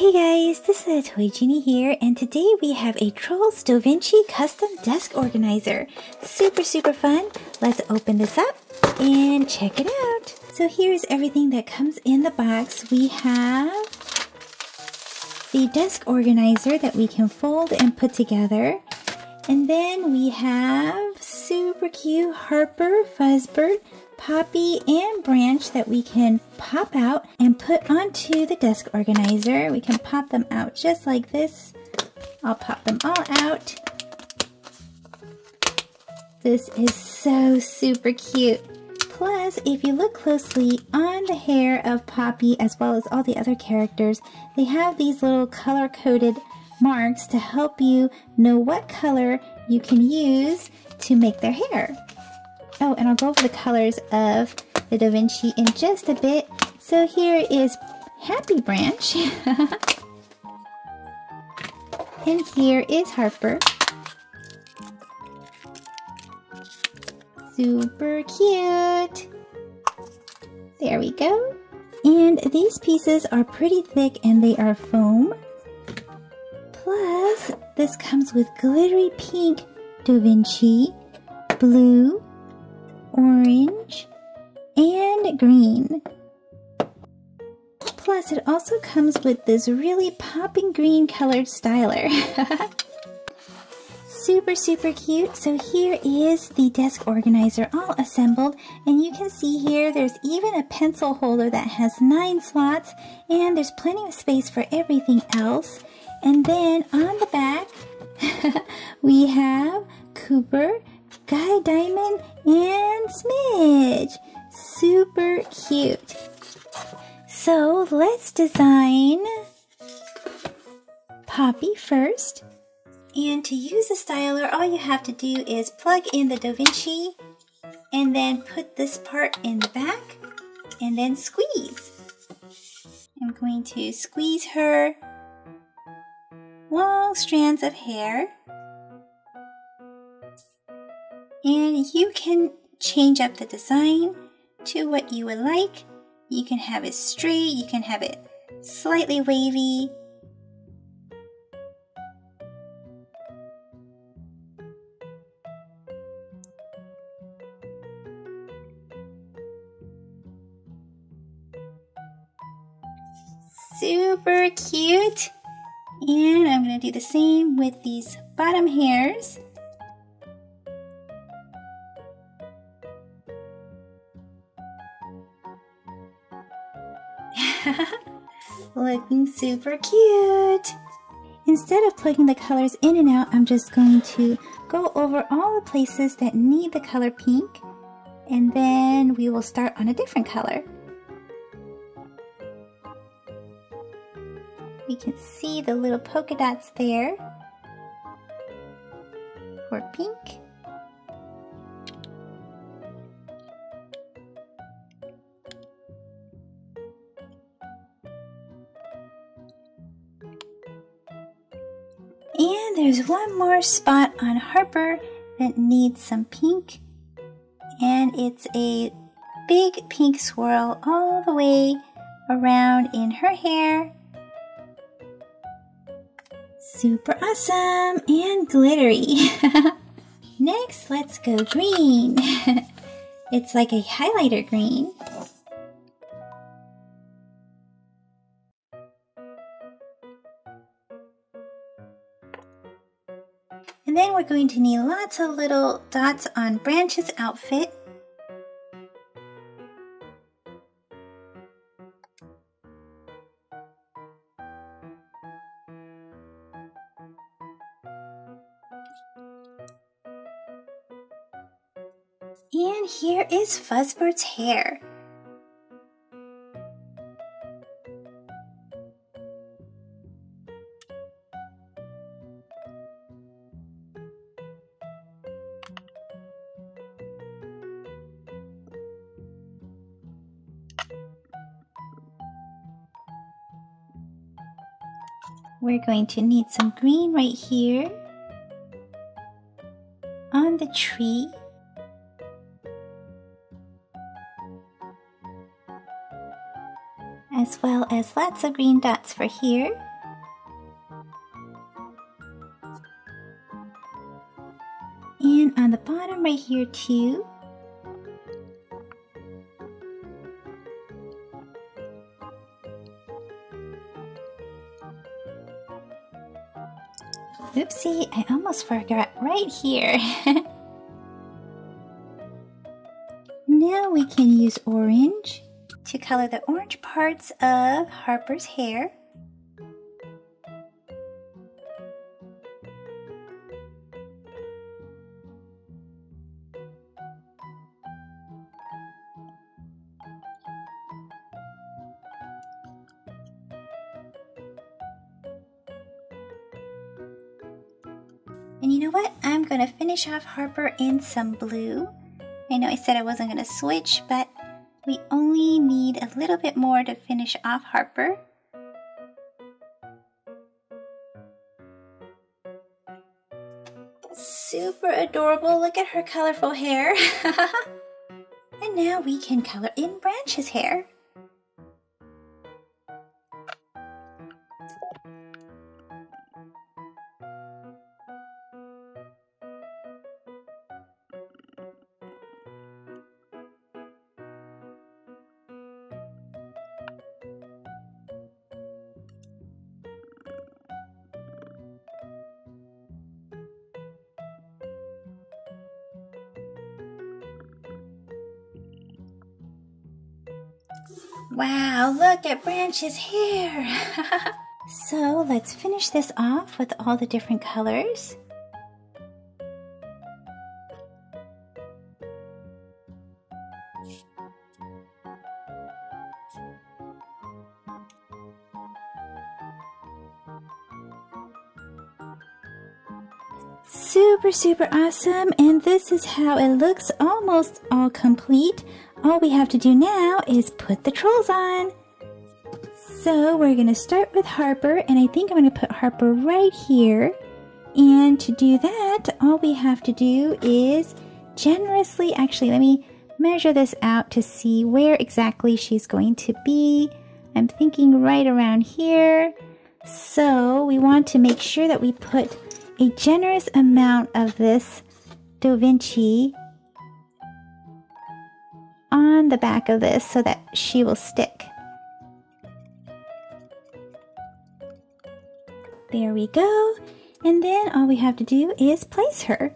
Hey guys, this is Toy Genie here, and today we have a Trolls Doh Vinci custom desk organizer. Super, super fun. Let's open this up and check it out. So here's everything that comes in the box. We have the desk organizer that we can fold and put together. And then we have super cute Harper Fuzzbert Poppy and Branch that we can pop out and put onto the desk organizer. We can pop them out just like this. I'll pop them all out. This is so super cute. Plus, if you look closely on the hair of Poppy as well as all the other characters, they have these little color-coded marks to help you know what color you can use to make their hair. Oh, and I'll go over the colors of the Doh Vinci in just a bit. So here is Happy Branch. and here is Harper. Super cute. There we go. And these pieces are pretty thick and they are foam. Plus, this comes with glittery pink Doh Vinci, blue, orange, and green. Plus, it also comes with this really popping green colored styler. super, super cute. So here is the desk organizer all assembled. And you can see here, there's even a pencil holder that has nine slots. And there's plenty of space for everything else. And then on the back, we have Cooper Guy Diamond and Smidge. Super cute. So let's design Poppy first. And to use a styler, all you have to do is plug in the Doh Vinci and then put this part in the back and then squeeze. I'm going to squeeze her long strands of hair and you can change up the design to what you would like. You can have it straight, you can have it slightly wavy. Super cute. And I'm going to do the same with these bottom hairs. Looking super cute. Instead of plugging the colors in and out, I'm just going to go over all the places that need the color pink and then we will start on a different color. We can see the little polka dots there for pink. There's one more spot on Harper that needs some pink. And it's a big pink swirl all the way around in her hair. Super awesome and glittery. Next, let's go green. it's like a highlighter green. And then we're going to need lots of little dots on Branch's outfit. And here is Fuzzbert's hair. We're going to need some green right here on the tree. As well as lots of green dots for here. And on the bottom right here too. Oopsie, I almost forgot right here. now we can use orange to color the orange parts of Harper's hair. And you know what? I'm going to finish off Harper in some blue. I know I said I wasn't going to switch, but we only need a little bit more to finish off Harper. Super adorable. Look at her colorful hair. and now we can color in Branch's hair. Wow, look at Branch's hair! so let's finish this off with all the different colors. Super, super awesome. And this is how it looks almost all complete. All we have to do now is put the trolls on. So we're going to start with Harper, and I think I'm going to put Harper right here. And to do that, all we have to do is generously, actually, let me measure this out to see where exactly she's going to be. I'm thinking right around here. So we want to make sure that we put a generous amount of this Doh Vinci on the back of this so that she will stick. There we go. And then all we have to do is place her.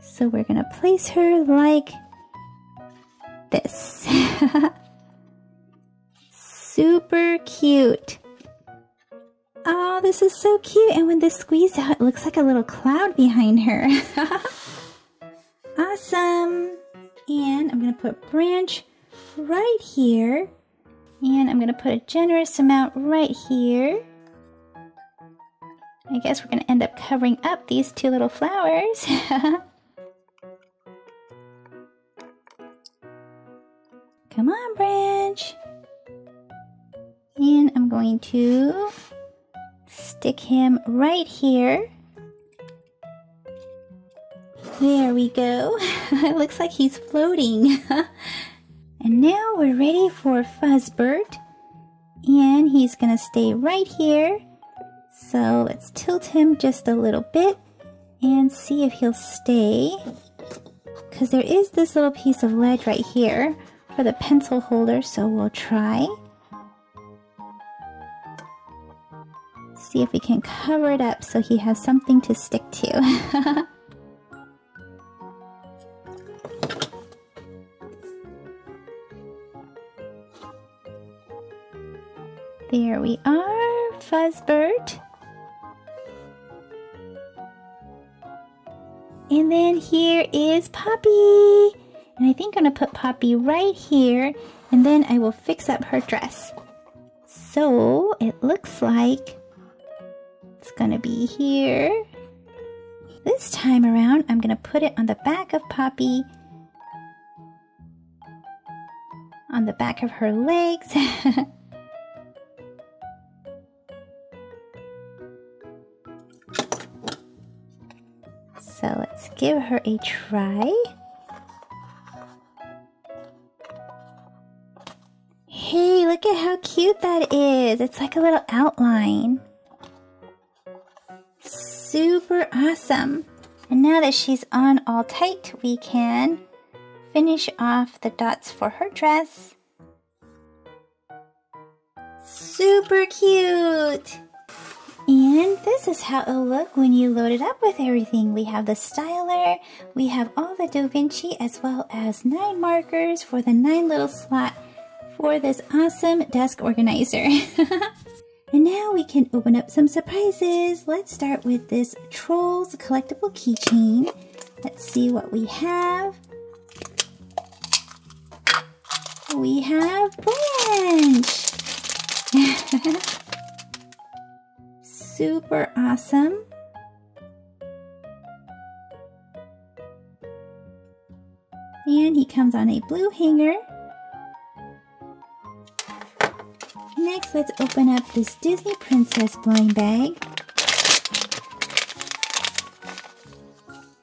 So we're going to place her like this. Super cute. Oh, this is so cute. And when this squeezed out, it looks like a little cloud behind her. awesome. And I'm going to put branch right here. And I'm going to put a generous amount right here. I guess we're going to end up covering up these two little flowers. Come on, branch. And I'm going to stick him right here. There we go. it looks like he's floating. and now we're ready for Fuzzbert. And he's going to stay right here. So let's tilt him just a little bit and see if he'll stay. Because there is this little piece of ledge right here for the pencil holder, so we'll try. See if we can cover it up so he has something to stick to. There we are, Fuzzbert. And then here is Poppy. And I think I'm going to put Poppy right here. And then I will fix up her dress. So it looks like it's going to be here. This time around, I'm going to put it on the back of Poppy. On the back of her legs. give her a try. Hey, look at how cute that is. It's like a little outline. Super awesome. And now that she's on all tight, we can finish off the dots for her dress. Super cute! And this is how it'll look when you load it up with everything. We have the styler, we have all the Doh Vinci as well as nine markers for the nine little slot for this awesome desk organizer. and now we can open up some surprises. Let's start with this Trolls collectible keychain. Let's see what we have. We have Blanche! Super awesome. And he comes on a blue hanger. Next, let's open up this Disney Princess blind bag.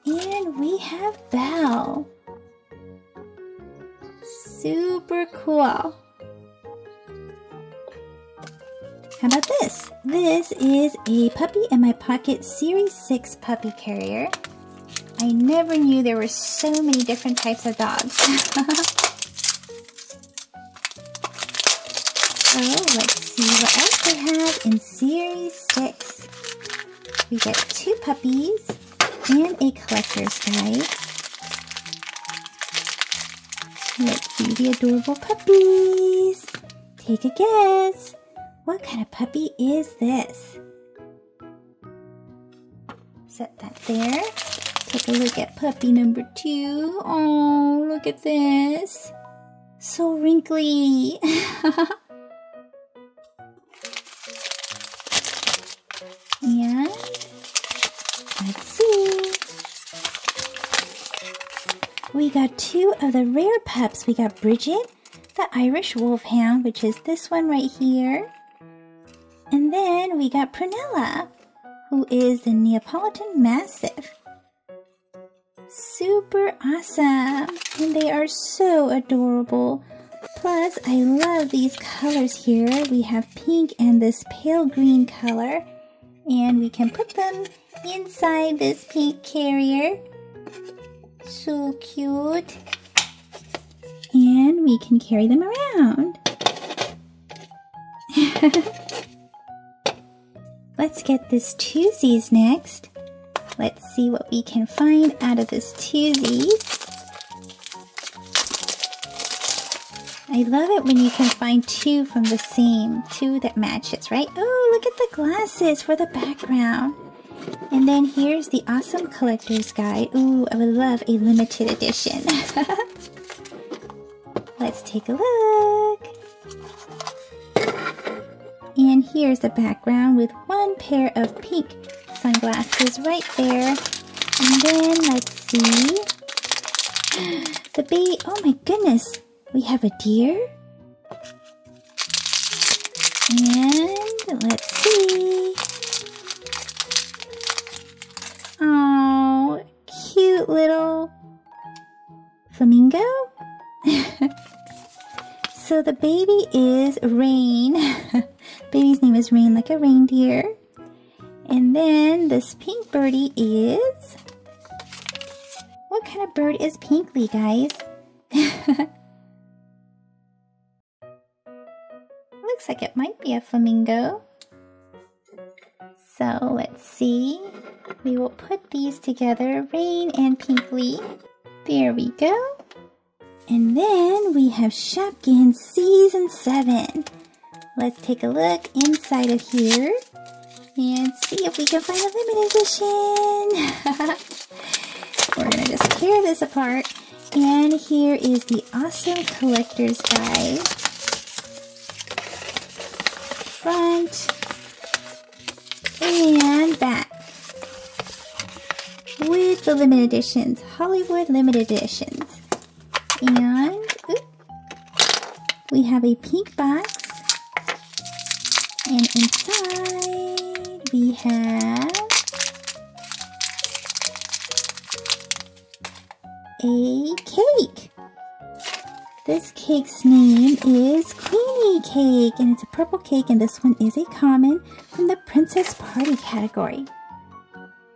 And we have Belle. Super cool. How about this? This is a Puppy in My Pocket Series 6 puppy carrier. I never knew there were so many different types of dogs. So let's see what else they have in Series 6. We get two puppies and a collector's guide. Let's see the adorable puppies. Take a guess. What kind of puppy is this? Set that there. Take a look at puppy number two. Oh, look at this. So wrinkly. And let's see. We got two of the rare pups. We got Bridget, the Irish Wolfhound, which is this one right here. And then we got Prunella, who is the Neapolitan Mastiff. Super awesome. And they are so adorable. Plus, I love these colors here. We have pink and this pale green color and we can put them inside this pink carrier. So cute. And we can carry them around. Let's get this Twozies next. Let's see what we can find out of this Twozies. I love it when you can find two from the same, two that matches, right? Oh, look at the glasses for the background. And then here's the awesome collector's guide. Ooh, I would love a limited edition. Let's take a look. And here's the background with one pair of pink sunglasses right there. And then let's see. The baby, oh my goodness, we have a deer. And let's see. Oh, cute little flamingo. so the baby is Rain. Rain like a reindeer. And then this pink birdie is... What kind of bird is Pinkly, guys? looks like it might be a flamingo. So let's see. We will put these together, Rain and Pinkly. There we go. And then we have Shopkins Season 7. Let's take a look inside of here and see if we can find a limited edition. We're to just tear this apart. And here is the awesome collector's guide front and back with the limited editions, Hollywood limited editions. And oops, we have a pink box and inside we have a cake. This cake's name is Queenie Cake, and it's a purple cake, and this one is a common from the Princess Party category.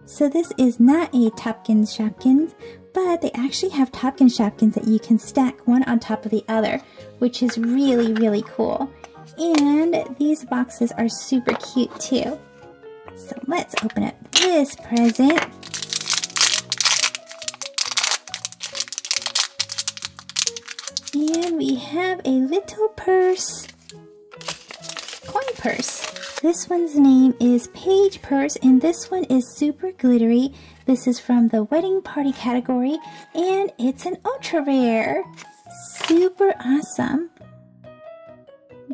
So this is not a Topkins Shopkins, but they actually have Topkins Shopkins that you can stack one on top of the other, which is really, really cool. And these boxes are super cute too. So let's open up this present. And we have a little purse. Coin purse. This one's name is Paige Purse, and this one is super glittery. This is from the wedding party category, and it's an ultra rare. Super awesome.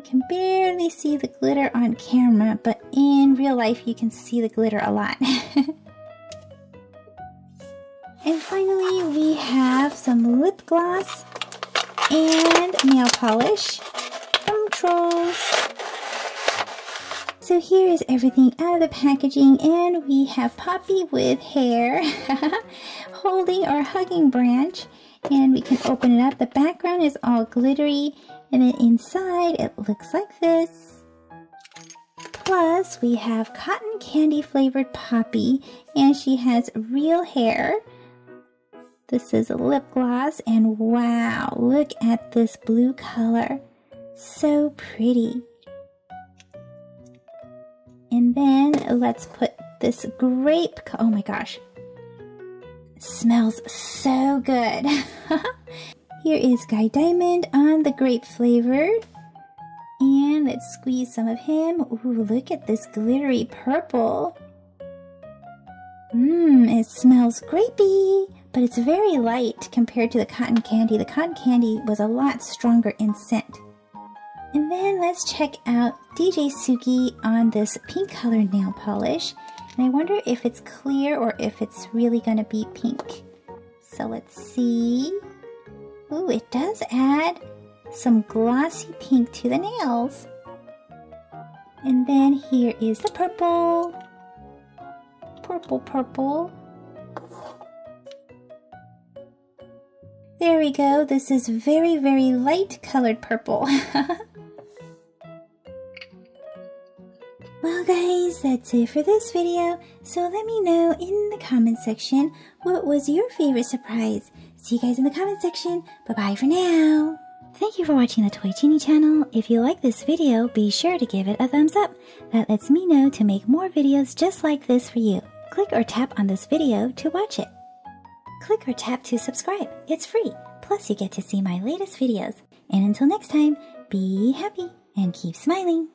Can barely see the glitter on camera, but in real life you can see the glitter a lot. and finally, we have some lip gloss and nail polish from Trolls. So here is everything out of the packaging and we have Poppy with hair holding or hugging branch and we can open it up. The background is all glittery and then inside it looks like this. Plus we have cotton candy flavored Poppy and she has real hair. This is a lip gloss and wow, look at this blue color. So pretty. And then let's put this grape, oh my gosh, smells so good. Here is Guy Diamond on the grape flavor. And let's squeeze some of him. Ooh, look at this glittery purple. Mmm, it smells grapey, but it's very light compared to the cotton candy. The cotton candy was a lot stronger in scent. And then let's check out DJ Suki on this pink color nail polish. And I wonder if it's clear or if it's really to be pink. So let's see. Ooh, it does add some glossy pink to the nails. And then here is the purple. Purple, purple. There we go. This is very, very light colored purple. Well guys, that's it for this video, so let me know in the comment section what was your favorite surprise. See you guys in the comment section, bye bye for now! Thank you for watching the Toy Genie channel. If you like this video, be sure to give it a thumbs up. That lets me know to make more videos just like this for you. Click or tap on this video to watch it. Click or tap to subscribe. It's free. Plus you get to see my latest videos. And until next time, be happy and keep smiling.